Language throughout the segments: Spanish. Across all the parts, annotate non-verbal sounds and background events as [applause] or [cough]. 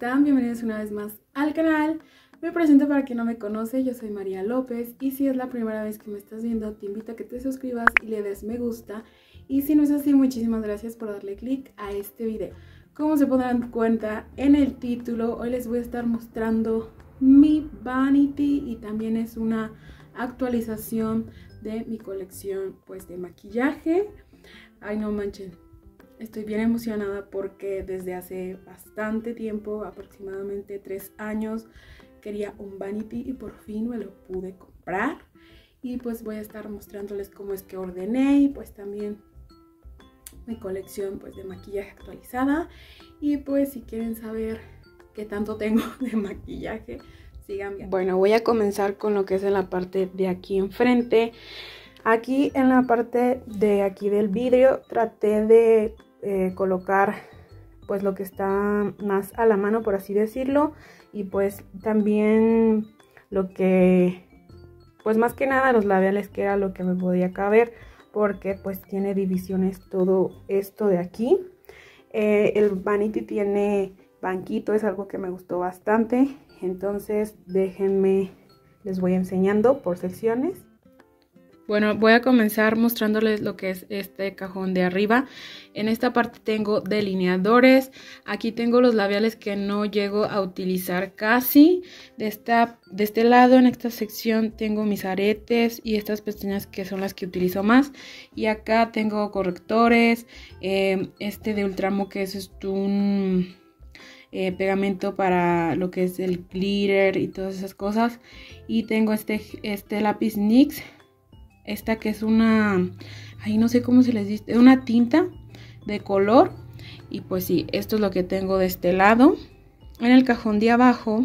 Bienvenidos una vez más al canal. Me presento para quien no me conoce, yo soy María López y si es la primera vez que me estás viendo, te invito a que te suscribas y le des me gusta. Y si no es así, muchísimas gracias por darle click a este video. Como se podrán cuenta en el título, hoy les voy a estar mostrando mi Vanity y también es una actualización de mi colección pues de maquillaje. Ay no manchen, Estoy bien emocionada porque desde hace bastante tiempo, aproximadamente tres años, quería un vanity y por fin me lo pude comprar. Y pues voy a estar mostrándoles cómo es que ordené y pues también mi colección pues de maquillaje actualizada. Y pues si quieren saber qué tanto tengo [laughs] de maquillaje, sigan viendo. Bueno, voy a comenzar con lo que es en la parte de aquí enfrente. Aquí en la parte de aquí del vidrio traté de eh, colocar pues lo que está más a la mano por así decirlo y pues también lo que pues más que nada los labiales que era lo que me podía caber porque pues tiene divisiones todo esto de aquí. Eh, el vanity tiene banquito es algo que me gustó bastante. Entonces déjenme les voy enseñando por secciones bueno, voy a comenzar mostrándoles lo que es este cajón de arriba. En esta parte tengo delineadores. Aquí tengo los labiales que no llego a utilizar casi. De, esta, de este lado, en esta sección, tengo mis aretes y estas pestañas que son las que utilizo más. Y acá tengo correctores. Eh, este de Ultramo que es un... Eh, pegamento para lo que es el glitter y todas esas cosas y tengo este, este lápiz NYX esta que es una, ahí no sé cómo se les dice, una tinta de color. Y pues sí, esto es lo que tengo de este lado. En el cajón de abajo,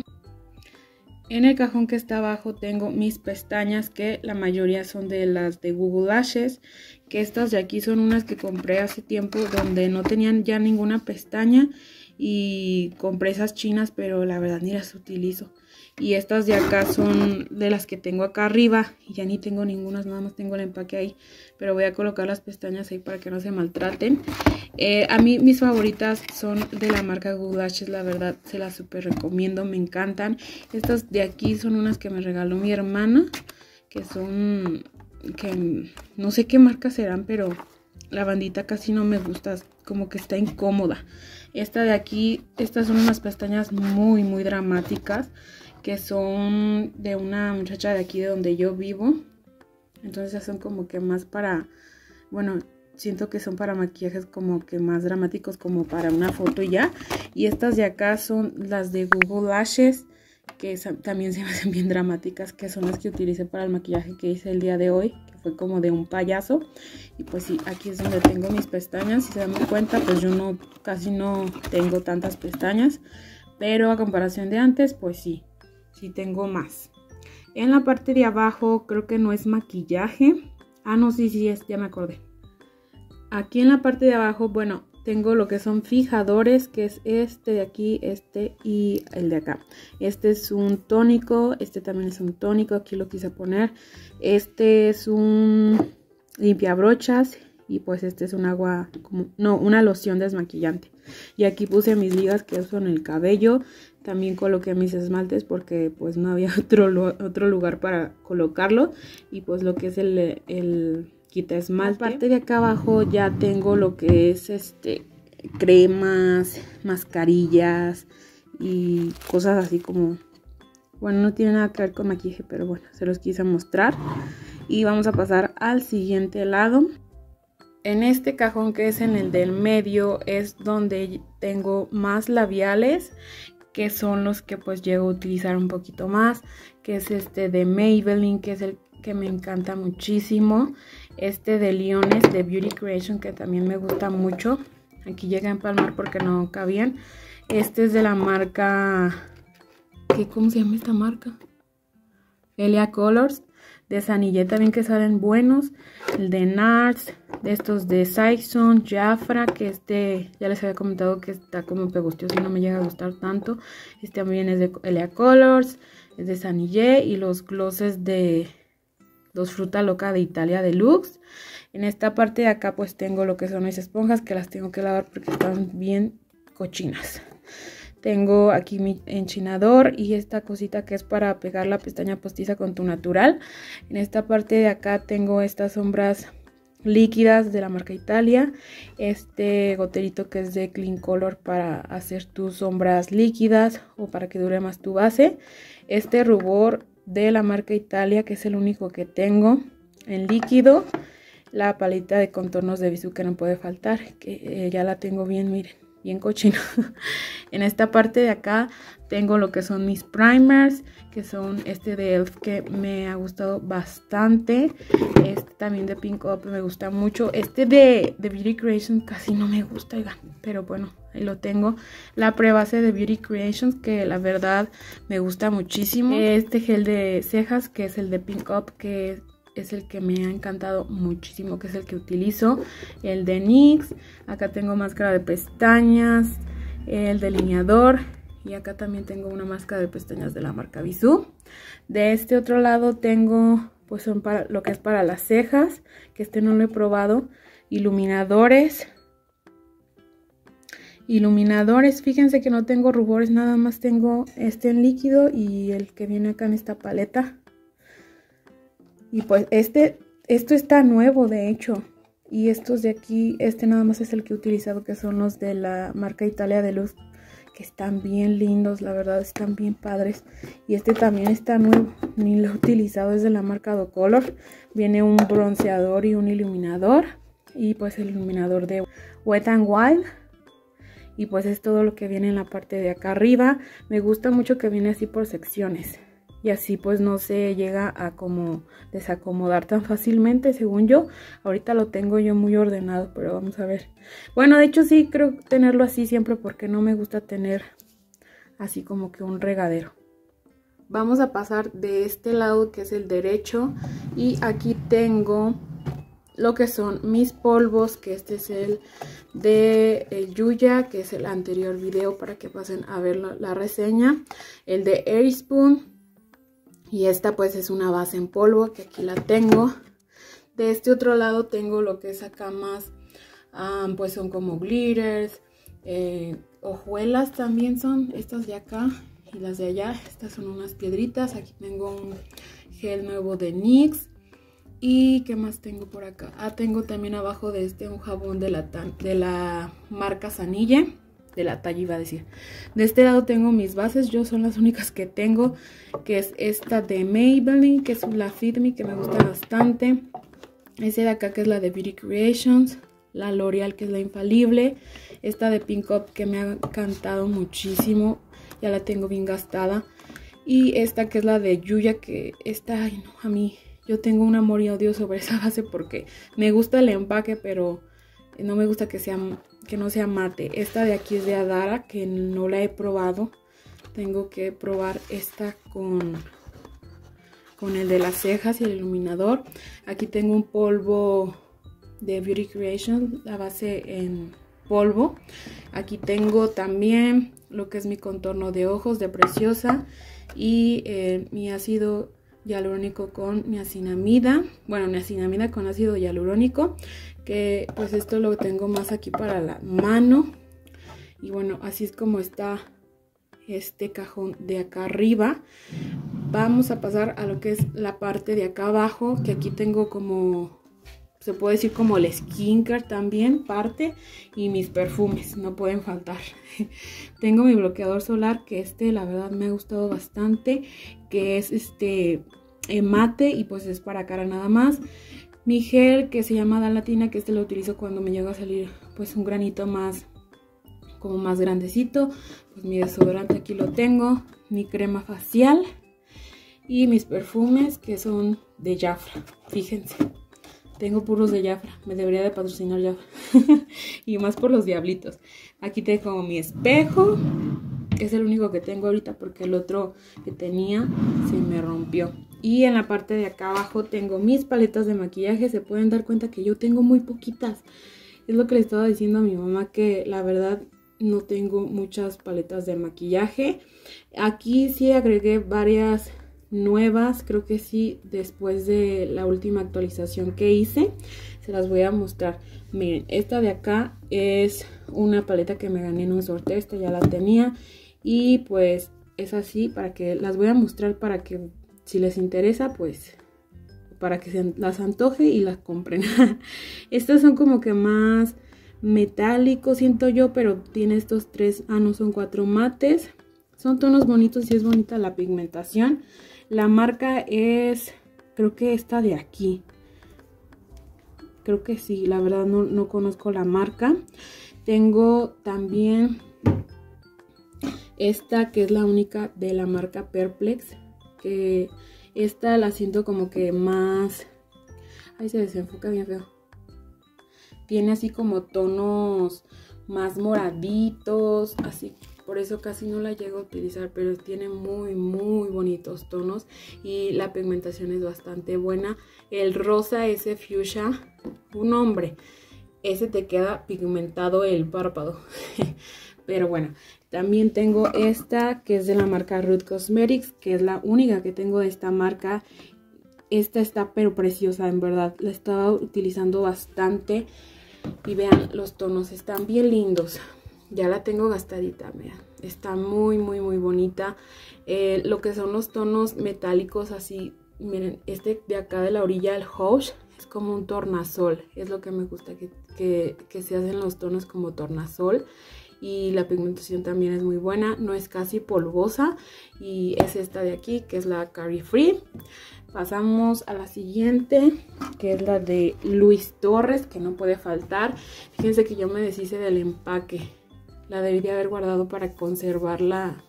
en el cajón que está abajo tengo mis pestañas que la mayoría son de las de Google Lashes. Que estas de aquí son unas que compré hace tiempo donde no tenían ya ninguna pestaña. Y compré esas chinas pero la verdad ni las utilizo. Y estas de acá son de las que tengo acá arriba. Y ya ni tengo ninguna, nada más tengo el empaque ahí. Pero voy a colocar las pestañas ahí para que no se maltraten. Eh, a mí mis favoritas son de la marca Good la verdad se las super recomiendo, me encantan. Estas de aquí son unas que me regaló mi hermana. Que son, que no sé qué marca serán, pero la bandita casi no me gusta. Como que está incómoda. Esta de aquí, estas son unas pestañas muy, muy dramáticas que son de una muchacha de aquí de donde yo vivo. Entonces son como que más para, bueno, siento que son para maquillajes como que más dramáticos como para una foto y ya. Y estas de acá son las de Google Lashes, que también se hacen bien dramáticas, que son las que utilicé para el maquillaje que hice el día de hoy, que fue como de un payaso. Y pues sí, aquí es donde tengo mis pestañas, si se dan cuenta, pues yo no, casi no tengo tantas pestañas. Pero a comparación de antes, pues sí, si tengo más. En la parte de abajo creo que no es maquillaje. Ah, no, sí, sí es, ya me acordé. Aquí en la parte de abajo, bueno, tengo lo que son fijadores, que es este de aquí, este y el de acá. Este es un tónico, este también es un tónico, aquí lo quise poner. Este es un limpiabrochas y pues este es un agua, como, no, una loción desmaquillante. Y aquí puse mis ligas que uso en el cabello. También coloqué mis esmaltes porque pues no había [laughs] otro, otro lugar para colocarlo. Y pues lo que es el, el quita esmalte. parte de acá abajo ya tengo lo que es este cremas, mascarillas y cosas así como... Bueno, no tiene nada que ver con maquillaje, pero bueno, se los quise mostrar. Y vamos a pasar al siguiente lado. En este cajón que es en el del medio es donde tengo más labiales que son los que pues llego a utilizar un poquito más que es este de Maybelline que es el que me encanta muchísimo este de Leones de Beauty Creation que también me gusta mucho. Aquí llega a empalmar porque no cabían. Este es de la marca ¿qué, ¿cómo se llama esta marca? Elia Colors de Sanille también que salen buenos. El de Nars, de estos de Saison, Jafra, que este ya les había comentado que está como pegostioso y no me llega a gustar tanto. Este también es de Elia Colors, es de Sanille y los glosses de Dos Fruta Loca de Italia Deluxe. En esta parte de acá pues tengo lo que son mis esponjas que las tengo que lavar porque están bien cochinas. Tengo aquí mi enchinador y esta cosita que es para pegar la pestaña postiza con tu natural. En esta parte de acá tengo estas sombras líquidas de la marca Italia. Este goterito que es de Clean Color para hacer tus sombras líquidas o para que dure más tu base. Este rubor de la marca Italia que es el único que tengo en líquido. La paleta de contornos de Bisú que no puede faltar, que eh, ya la tengo bien, miren bien cochino. [laughs] en esta parte de acá tengo lo que son mis primers, que son este de ELF que me ha gustado bastante. Este también de Pink Up me gusta mucho. Este de, Beauty Creations casi no me gusta, pero bueno, ahí lo tengo. La prebase de Beauty Creations que la verdad me gusta muchísimo. Este gel de cejas que es el de Pink Up que es el que me ha encantado muchísimo, que es el que utilizo. El de NYX, acá tengo máscara de pestañas, el delineador y acá también tengo una máscara de pestañas de la marca Bisú. De este otro lado tengo, pues son para lo que es para las cejas, que este no lo he probado, iluminadores. Iluminadores, fíjense que no tengo rubores, nada más tengo este en líquido y el que viene acá en esta paleta. Y pues este, esto está nuevo de hecho. Y estos de aquí, este nada más es el que he utilizado, que son los de la marca Italia de Luz. Que están bien lindos, la verdad, están bien padres. Y este también está nuevo, ni lo he utilizado, es de la marca Do Color. Viene un bronceador y un iluminador. Y pues el iluminador de Wet n Wild. Y pues es todo lo que viene en la parte de acá arriba. Me gusta mucho que viene así por secciones y así pues no se llega a como desacomodar tan fácilmente según yo. Ahorita lo tengo yo muy ordenado pero vamos a ver. Bueno de hecho sí creo tenerlo así siempre porque no me gusta tener así como que un regadero. Vamos a pasar de este lado que es el derecho y aquí tengo lo que son mis polvos, que este es el de el Yuya, que es el anterior video para que pasen a ver la, reseña. El de Airspoon, y esta pues es una base en polvo que aquí la tengo. De este otro lado tengo lo que es acá más, pues son como glitters, eh, hojuelas también son estas de acá y las de allá. Estas son unas piedritas. Aquí tengo un gel nuevo de NYX. ¿Y qué más tengo por acá? Ah, tengo también abajo de este un jabón de la, de la marca Sanille de la talla iba a decir. De este lado tengo mis bases, yo son las únicas que tengo, que es esta de Maybelline, que es la Fit Me, que me gusta bastante. Ese de acá que es la de Beauty Creations, la L'Oreal que es la infalible, esta de Pink Up que me ha encantado muchísimo, ya la tengo bien gastada. Y esta que es la de Yuya, que esta, no, a mí, yo tengo un amor y odio sobre esa base porque me gusta el empaque, pero no me gusta que sea que no sea mate. Esta de aquí es de Adara, que no la he probado. Tengo que probar esta con, con el de las cejas y el iluminador. Aquí tengo un polvo de Beauty Creation, la base en polvo. Aquí tengo también lo que es mi contorno de ojos de Preciosa y eh, mi ácido hialurónico con niacinamida. Bueno, niacinamida con ácido hialurónico que pues esto lo tengo más aquí para la mano. Y bueno así es como está este cajón de acá arriba. Vamos a pasar a lo que es la parte de acá abajo que aquí tengo como se puede decir como el skincare también parte y mis perfumes no pueden faltar. [laughs] Tengo mi bloqueador solar que este la verdad me ha gustado bastante que es este eh, mate y pues es para cara nada más mi gel que se llama Dalatina, que este lo utilizo cuando me llega a salir pues un granito más, como más grandecito. Pues mi desodorante aquí lo tengo, mi crema facial y mis perfumes que son de Jafra, fíjense. Tengo puros de Jafra, me debería de patrocinar Jafra. [laughs] y más por los diablitos. Aquí tengo mi espejo, es el único que tengo ahorita porque el otro que tenía se me rompió. Y en la parte de acá abajo tengo mis paletas de maquillaje. Se pueden dar cuenta que yo tengo muy poquitas. Es lo que le estaba diciendo a mi mamá que la verdad no tengo muchas paletas de maquillaje. Aquí sí agregué varias nuevas, creo que sí, después de la última actualización que hice. Se las voy a mostrar. Miren, esta de acá es una paleta que me gané en un sorteo, esta ya la tenía. Y pues es así para que las voy a mostrar para que si les interesa pues para que se las antoje y las compren. [laughs] Estas son como que más metálicos siento yo, pero tiene estos tres, ah no son cuatro mates. Son tonos bonitos y es bonita la pigmentación. La marca es, creo que esta de aquí. Creo que sí, la verdad no, no conozco la marca. Tengo también esta que es la única de la marca Perplex. Que esta la siento como que más... Ahí se desenfoca bien feo. Tiene así como tonos más moraditos, así por eso casi no la llego a utilizar, pero tiene muy, muy bonitos tonos y la pigmentación es bastante buena. El rosa, ese fuchsia, un hombre, ese te queda pigmentado el párpado. [laughs] pero bueno, también tengo esta que es de la marca Root Cosmetics, que es la única que tengo de esta marca. Esta está pero preciosa, en verdad. La estaba utilizando bastante. Y vean, los tonos están bien lindos. Ya la tengo gastadita, vean. Está muy, muy, muy bonita. Eh, lo que son los tonos metálicos así, miren, este de acá de la orilla, el Hosh, es como un tornasol. Es lo que me gusta, que, que, que se hacen los tonos como tornasol y la pigmentación también es muy buena, no es casi polvosa y es esta de aquí que es la Carry Free. Pasamos a la siguiente que es la de Luis Torres que no puede faltar. Fíjense que yo me deshice del empaque, la debí de haber guardado para conservarla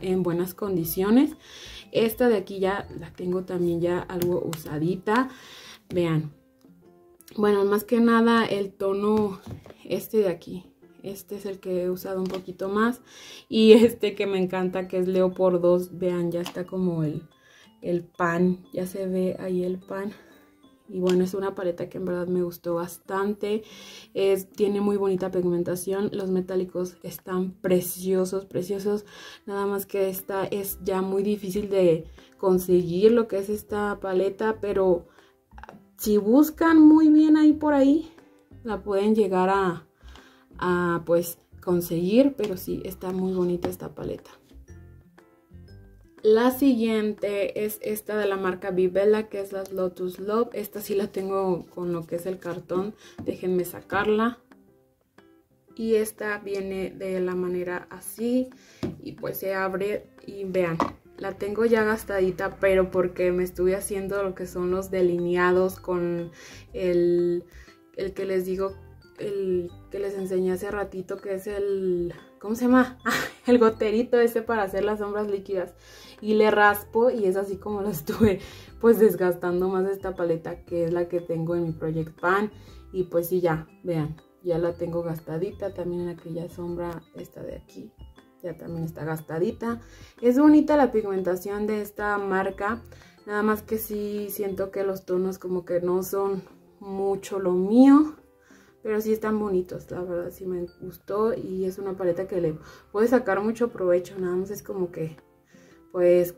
en buenas condiciones. Esta de aquí ya la tengo también ya algo usadita. Vean. Bueno, más que nada el tono este de aquí este es el que he usado un poquito más. Y [laughs] este que me encanta, que es Leo por 2. Vean, ya está como el, el pan. Ya se ve ahí el pan. Y bueno, es una paleta que en verdad me gustó bastante. Tiene muy bonita pigmentación. Los metálicos están preciosos, preciosos. Nada más que esta es ya muy difícil de conseguir lo que es esta paleta. Pero si buscan muy bien ahí por ahí, la pueden llegar a, a pues conseguir, pero sí, está muy bonita esta paleta. La siguiente es esta de la marca Vivella, que es la Lotus Love. Esta sí la tengo con lo que es el cartón. Déjenme sacarla. Y esta viene de la manera así. Y pues se abre y vean. La tengo ya gastadita, pero porque me estuve haciendo lo que son los delineados con el, el que les digo el que les enseñé hace ratito, que es el, ¿cómo se llama? [laughs] el goterito ese para hacer las sombras líquidas. Y le raspo y es así como lo estuve pues desgastando más esta paleta que es la que tengo en mi Project Pan. Y pues sí, ya, vean, ya la tengo gastadita. También en aquella sombra, esta de aquí, ya también está gastadita. Es bonita la pigmentación de esta marca. Nada más que sí siento que los tonos como que no son mucho lo mío. Pero sí están bonitos, la verdad sí me gustó y es una paleta que le puede sacar mucho provecho. Nada más es como que, pues,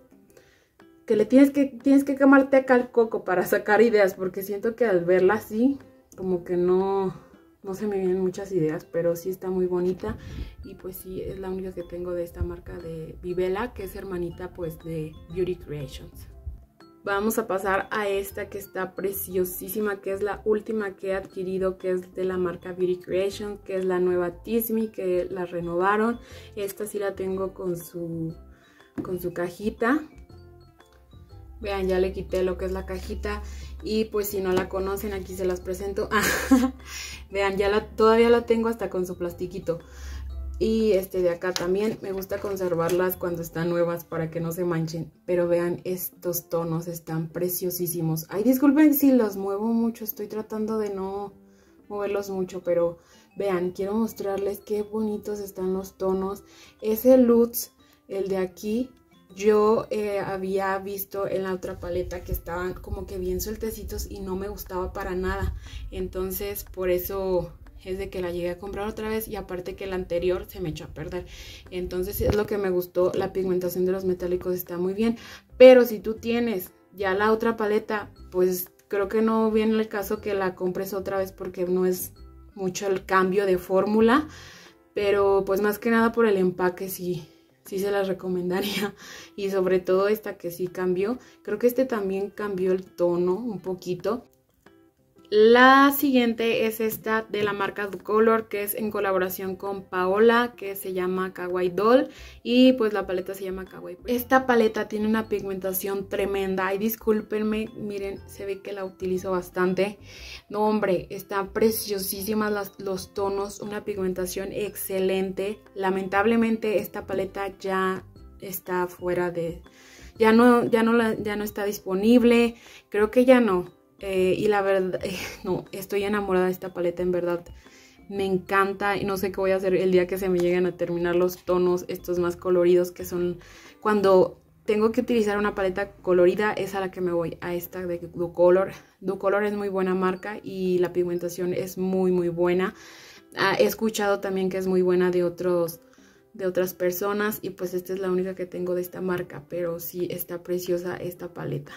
que le tienes que, tienes que quemarte acá el coco para [laughs] sacar ideas. Porque siento que al verla así, como que no, no se me vienen muchas ideas. Pero sí está muy bonita y pues sí, es la única que tengo de esta marca de Vivela, que es hermanita pues de Beauty Creations. Vamos a pasar a esta que está preciosísima, que es la última que he adquirido, que es de la marca Beauty Creation, que es la nueva Tismi, que la renovaron. Esta sí la tengo con su, con su cajita. Vean, ya le quité lo que es la cajita. Y pues si no la conocen, aquí se las presento. [laughs] Vean, ya la, todavía la tengo hasta con su plastiquito. Y este de acá también me gusta conservarlas cuando están nuevas para que no se manchen. Pero vean, estos tonos están preciosísimos. Ay, disculpen si los muevo mucho, estoy tratando de no moverlos mucho, pero vean, quiero mostrarles qué bonitos están los tonos. Ese Lutz, el de aquí, yo eh, había visto en la otra paleta que estaban como que bien sueltecitos y no me gustaba para nada. Entonces, por eso es de que la llegué a comprar otra vez y aparte que la anterior se me echó a perder. Entonces es lo que me gustó, la pigmentación de los metálicos está muy bien. Pero si tú tienes ya la otra paleta, pues creo que no viene el caso que la compres otra vez porque no es mucho el cambio de fórmula. Pero pues más que nada por el empaque sí, sí se las recomendaría. [laughs] Y sobre todo esta que sí cambió. Creo que este también cambió el tono un poquito. La siguiente es esta de la marca Ducolor, que es en colaboración con Paola, que se llama Kawaii Doll. Y pues la paleta se llama Kawaii. Esta paleta tiene una pigmentación tremenda. Y discúlpenme, miren, se ve que la utilizo bastante. No, hombre, están preciosísimas los tonos. Una pigmentación excelente. Lamentablemente esta paleta ya está fuera de... Ya no, ya no, la, ya no está disponible. Creo que ya no eh, y la verdad, [laughs] no, estoy enamorada de esta paleta, en verdad. Me encanta y no sé qué voy a hacer el día que se me lleguen a terminar los tonos, estos más coloridos que son cuando tengo que utilizar una paleta colorida es a la que me voy, a esta de Ducolor. Ducolor es muy buena marca y la pigmentación es muy muy buena. Ah, he escuchado también que es muy buena de otros de otras personas y pues esta es la única que tengo de esta marca, pero sí está preciosa esta paleta.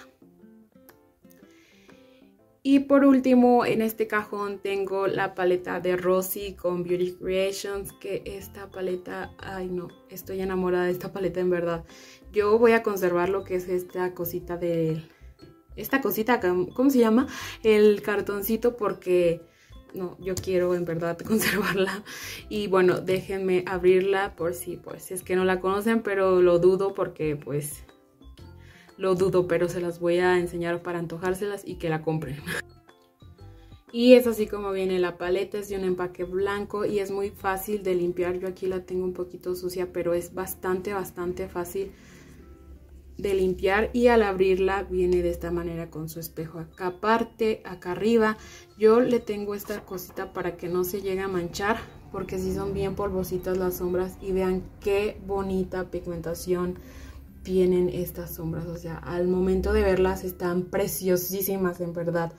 Y por último, en este cajón tengo la paleta de Rosy con Beauty Creations, que esta paleta, ay no, estoy enamorada de esta paleta en verdad. Yo voy a conservar lo que es esta cosita de... Esta cosita, ¿cómo se llama? El cartoncito porque... No, yo quiero en verdad [laughs] conservarla. Y bueno, déjenme abrirla por si, pues, es que no la conocen, pero lo dudo porque pues lo dudo, pero se las voy a enseñar para antojárselas y que la compren. [laughs] Y es así como viene la paleta, es de un empaque blanco y es muy fácil de limpiar. Yo aquí la tengo un poquito sucia, pero es bastante, bastante fácil de limpiar. Y al abrirla viene de esta manera con su espejo acá aparte, acá arriba. Yo le tengo esta cosita para que no se llegue a manchar, porque si son bien polvositas las sombras. Y vean qué bonita pigmentación tienen estas sombras. O sea, al momento de verlas están preciosísimas en verdad.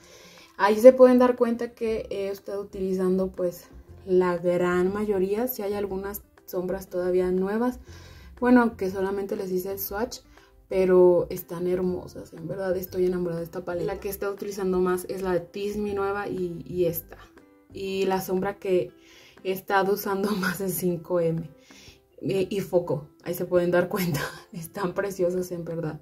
Ahí se pueden dar cuenta que he estado utilizando pues la gran mayoría. Si hay algunas sombras todavía nuevas. Bueno, que solamente les hice el swatch. Pero están hermosas, en verdad estoy enamorada de esta paleta. La que he estado utilizando más es la de Tismi nueva y, y esta. Y la sombra que he estado usando [laughs] más es 5M. Eh, y foco. Ahí se pueden dar cuenta. [laughs] Están preciosos en verdad.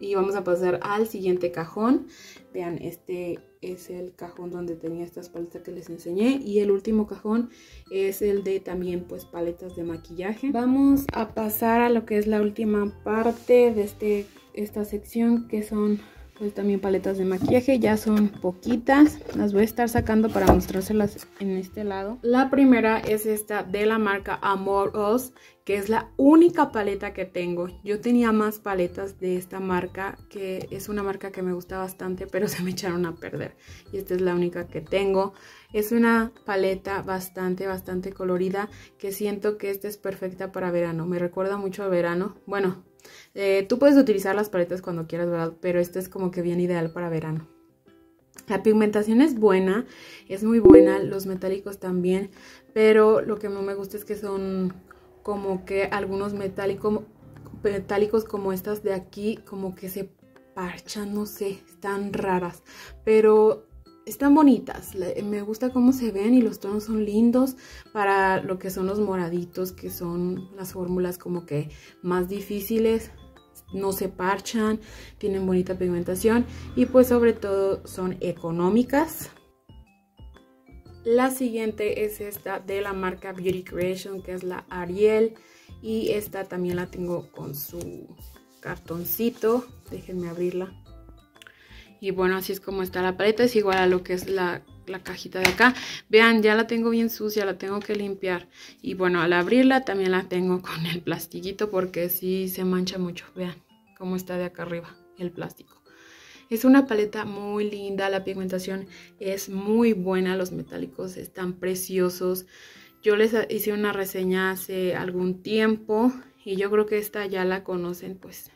Y vamos a pasar al siguiente cajón. Vean, este es el cajón donde tenía estas paletas que les enseñé. Y el último cajón es el de también pues paletas de maquillaje. Vamos a pasar a lo que es la última parte de este, esta sección que son pues también paletas de maquillaje, ya son poquitas, las voy a estar sacando para mostrárselas en este lado. La primera es esta de la marca Amor Os, que es la única paleta que tengo. Yo tenía más paletas de esta marca, que es una marca que me gusta bastante, pero [laughs] se me echaron a perder. Y esta es la única que tengo. Es una paleta bastante, bastante colorida, que siento que esta es perfecta para verano. Me recuerda mucho a verano. Bueno, eh, tú puedes utilizar las paletas cuando quieras, ¿verdad? Pero esta es como que bien ideal para verano. La pigmentación es buena, es muy buena, los metálicos también, pero lo que no me gusta es que son como que algunos metálicos como estas de aquí, como que se parchan, no sé, están raras, pero están bonitas, me gusta cómo se ven y los tonos son lindos para lo que son los moraditos, que son las fórmulas como que más difíciles, no se parchan, tienen bonita pigmentación y pues sobre todo son económicas. La siguiente es esta de la marca Beauty Creation, que es la Ariel. Y esta también la tengo con su cartoncito. Déjenme abrirla. Y bueno, así es como está la paleta. Es igual a lo que es la, cajita de acá. Vean, ya la tengo bien sucia, la tengo que limpiar. Y bueno, al abrirla también la tengo [laughs] con el plastiquito porque sí se mancha mucho. Vean cómo está de acá arriba el plástico. Es una paleta muy linda, la pigmentación es muy buena, los metálicos están preciosos. Yo les hice una reseña hace algún tiempo y yo creo que esta ya la conocen, pues.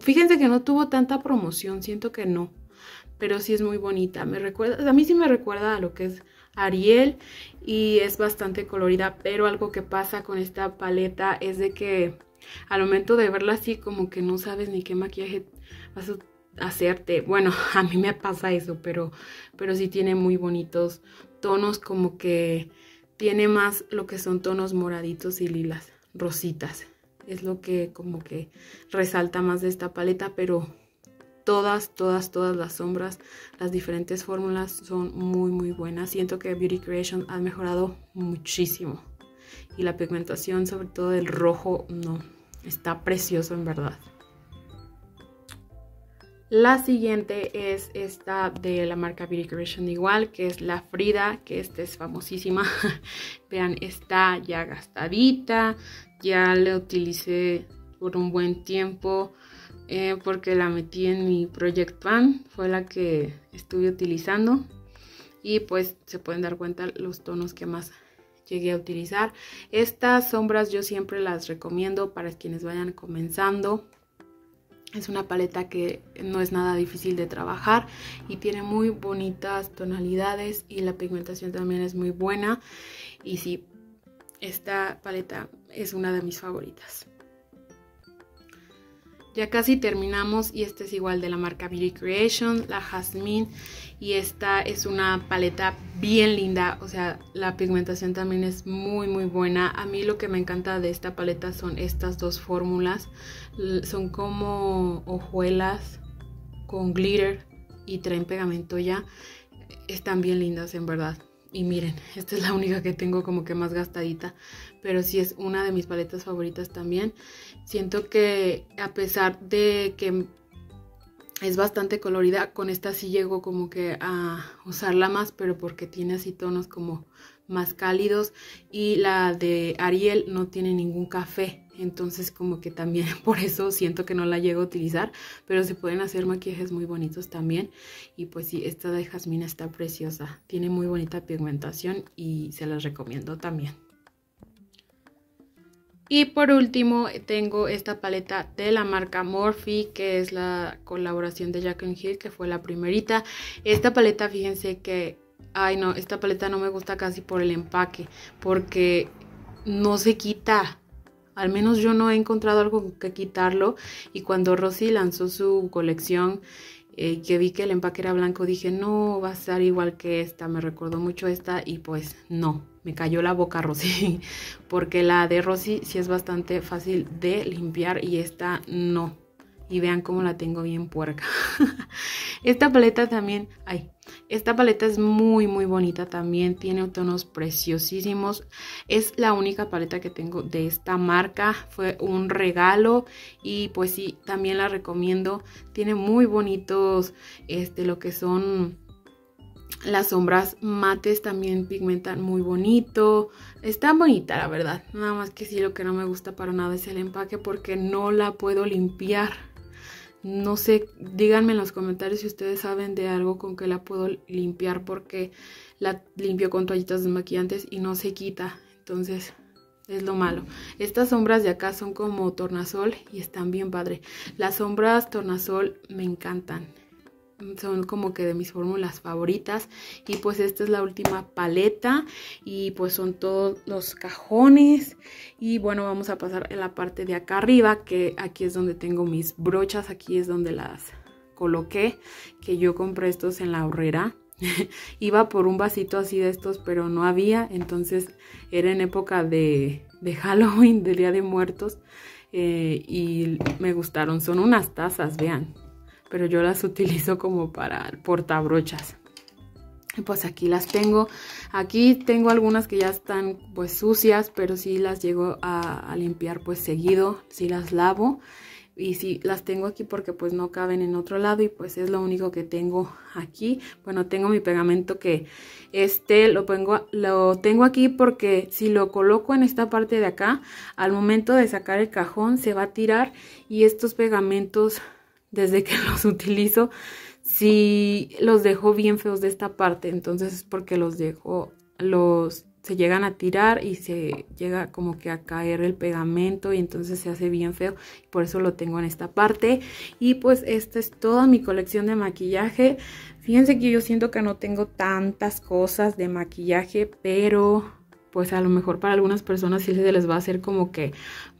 Fíjense que no tuvo tanta promoción, siento que no pero sí es muy bonita. Me recuerda, a mí sí me recuerda a lo que es Ariel y es bastante colorida, pero algo que pasa con esta paleta es de que al momento de verla así como que no sabes ni qué maquillaje vas a hacerte. Bueno, [laughs] a mí me pasa eso, pero, pero sí tiene muy bonitos tonos como que tiene más lo que son tonos moraditos y lilas, rositas. es lo que como que resalta más de esta paleta, pero todas, todas, todas las sombras, las diferentes fórmulas son muy, muy buenas. Siento que Beauty Creation ha mejorado muchísimo. Y la pigmentación, sobre todo el rojo, no, está precioso en verdad. La siguiente es esta de la marca Beauty Creation igual, que es la Frida, que esta es famosísima. [laughs] Vean, está ya gastadita, ya la utilicé por un buen tiempo eh, porque la metí en mi Project Pan, fue la que estuve utilizando y pues se pueden dar cuenta los tonos que más llegué a utilizar. Estas sombras yo siempre las recomiendo para quienes vayan comenzando es una paleta que no es nada difícil de trabajar y tiene muy bonitas tonalidades y la pigmentación también es muy buena. Y sí, esta paleta es una de mis favoritas. Ya casi terminamos y esta es igual de la marca Beauty Creation, la Jasmine. Y esta es una paleta bien linda, o sea, la pigmentación también es muy muy buena. A mí lo que me encanta de esta paleta son estas dos fórmulas. Son como hojuelas con glitter y traen pegamento ya. Están bien lindas en verdad. Y miren, esta es la única que tengo como que más gastadita. Pero sí es una de mis paletas favoritas también. Siento que a pesar de que es bastante colorida, con esta sí llego como que a usarla más. Pero porque tiene así tonos como más cálidos. Y la de Ariel no tiene ningún café. Entonces como que también [laughs] por eso siento que no la llego a utilizar. Pero se pueden hacer maquillajes muy bonitos también. Y pues sí, esta de jazmina está preciosa. Tiene muy bonita pigmentación y se las recomiendo también. Y por último tengo esta paleta de la marca Morphe que es la colaboración de Jack Hill que fue la primerita. Esta paleta fíjense que, ay no, esta paleta no me gusta casi por el empaque porque no se quita al menos yo no he encontrado algo que quitarlo. Y cuando Rosy lanzó su colección, eh, que vi que el empaque era blanco, dije, no, va a ser igual que esta. Me recordó mucho esta y pues no, me cayó la boca Rosy. [laughs] Porque la de Rosy sí es bastante fácil de limpiar y esta no. Y vean cómo la tengo bien puerca. [laughs] esta paleta también, ay, esta paleta es muy muy bonita también, tiene tonos preciosísimos. Es la única paleta que tengo de esta marca, fue un regalo y pues sí, también la recomiendo. Tiene muy bonitos, este, lo que son las sombras mates también pigmentan muy bonito. Está bonita la verdad. Nada más que sí lo que no me gusta para nada es el empaque porque no la puedo limpiar. No sé, díganme en los comentarios si ustedes saben de algo con que la puedo limpiar porque la limpio con toallitas desmaquillantes y no se quita. Entonces, es lo malo. Estas sombras de acá son como tornasol y están bien padre. Las sombras tornasol me encantan son como que de mis fórmulas favoritas. Y pues esta es la última paleta. Y pues son todos los cajones. Y bueno vamos a pasar en la parte de acá arriba que aquí es donde tengo mis brochas. Aquí es donde las coloqué que yo compré estos en la horrera. [laughs] Iba por un vasito así de estos pero no había. Entonces era en época de, de Halloween del Día de Muertos eh, y me gustaron. Son unas tazas vean pero yo las [laughs] utilizo como para portabrochas. Pues aquí las tengo. Aquí tengo algunas que ya están pues sucias, pero sí las llego a, limpiar pues seguido, sí las lavo. Y sí, las tengo aquí porque pues no caben en otro lado y pues es lo único que tengo aquí. Bueno, tengo mi pegamento que este lo, pongo, lo tengo aquí porque si lo coloco en esta parte de acá, al momento de sacar el cajón se va a tirar y estos pegamentos desde que [laughs] los utilizo, si los dejo bien feos de esta parte, entonces es porque los dejo, los se llegan a tirar y se llega como que a caer el pegamento y entonces se hace bien feo. Por eso lo tengo en esta parte. Y pues esta es toda mi colección de maquillaje. Fíjense que yo siento que no tengo tantas cosas de maquillaje, pero pues a lo mejor para algunas personas sí se les va a hacer como que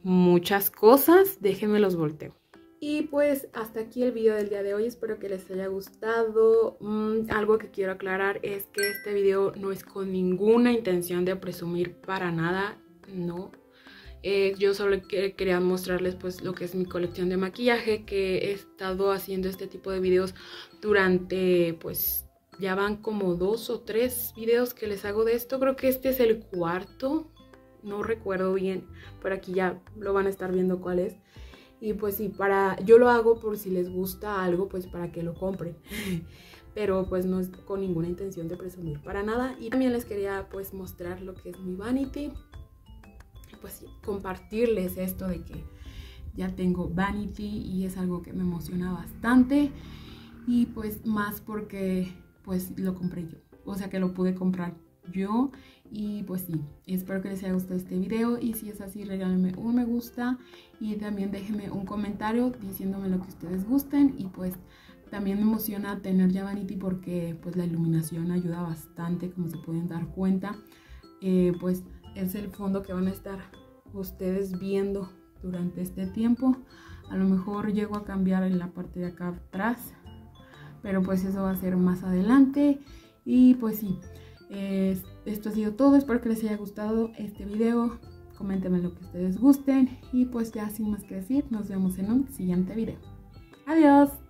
muchas cosas. Déjenme los volteo. Y pues hasta aquí el video del día de hoy, espero que les haya gustado. Mm, algo que quiero aclarar es que este video no es con ninguna intención de presumir para nada, no. Eh, yo solo quería mostrarles pues lo que es mi colección de maquillaje, que he estado haciendo este tipo de videos durante pues ya van como dos o tres videos que les hago de esto. Creo que este es el cuarto, no recuerdo bien, pero aquí ya lo van a estar viendo cuál es. Y pues sí, para, yo lo hago por si les gusta algo, pues para que lo compren. [laughs] Pero pues no es con ninguna intención de presumir para nada. Y también les quería pues mostrar lo que es mi vanity. Pues compartirles esto de que ya tengo vanity y es algo que me emociona bastante. Y pues más porque pues lo compré yo. O sea que lo pude comprar yo y pues sí, espero que les haya gustado este video y si es así regálenme un me gusta y también déjenme un comentario diciéndome lo que ustedes gusten y pues también me emociona tener ya Vanity porque pues la iluminación ayuda bastante como se pueden dar cuenta eh, pues es el fondo que van a estar ustedes viendo durante este tiempo. A lo mejor llego a cambiar en la parte de acá atrás pero pues eso va a ser más adelante y pues sí esto ha sido todo, espero que les haya gustado este video. Coméntenme lo que ustedes gusten y pues ya sin más que decir, nos vemos en un siguiente video. Adiós.